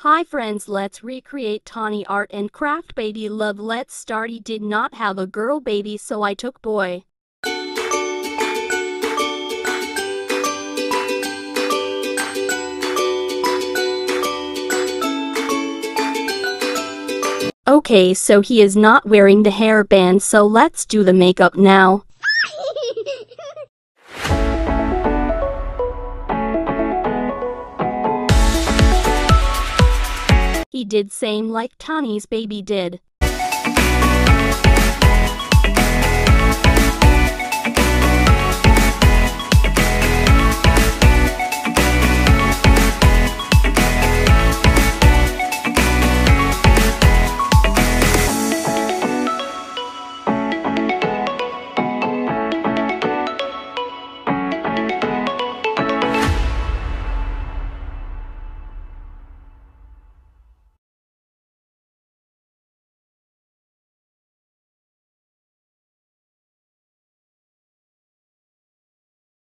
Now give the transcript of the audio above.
Hi friends, let's recreate Tonni art and craft baby love. Let's start. He did not have a girl baby, so I took boy. Okay, so he is not wearing the hairband, so let's do the makeup now. He did same like Tonni's baby did.